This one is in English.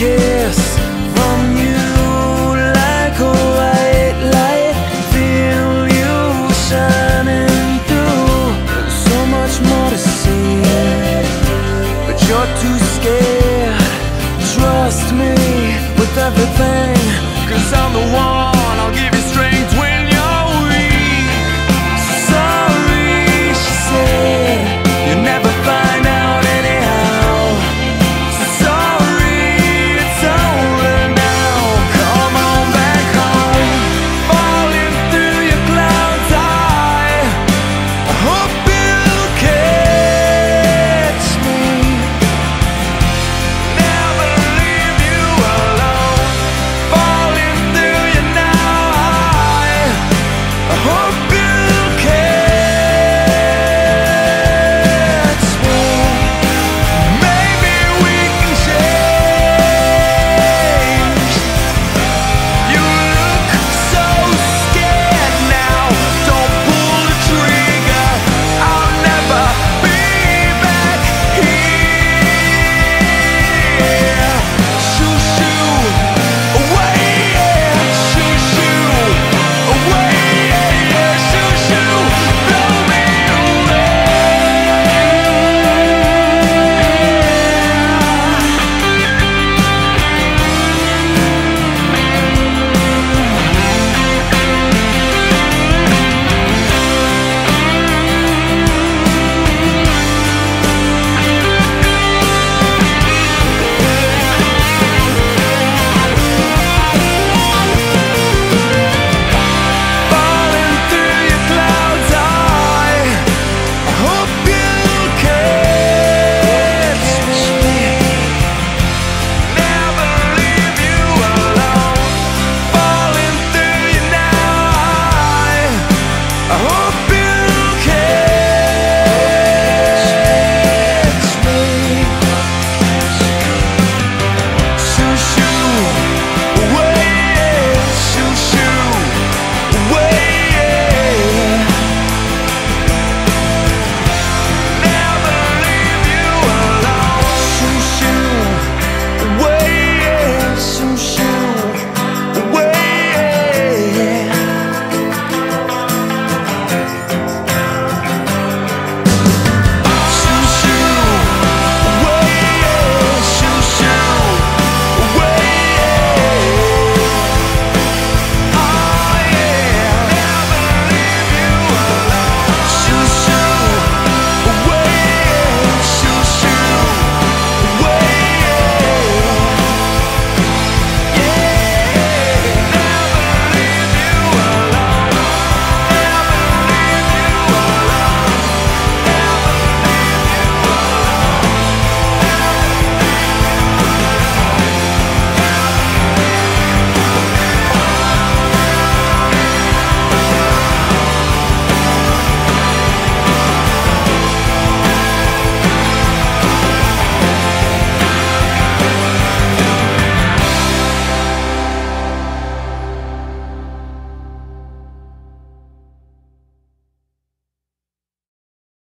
kiss from you like a white light. Feel you shining through. There's so much more to see, but you're too scared. Trust me with everything, cause I'm the one.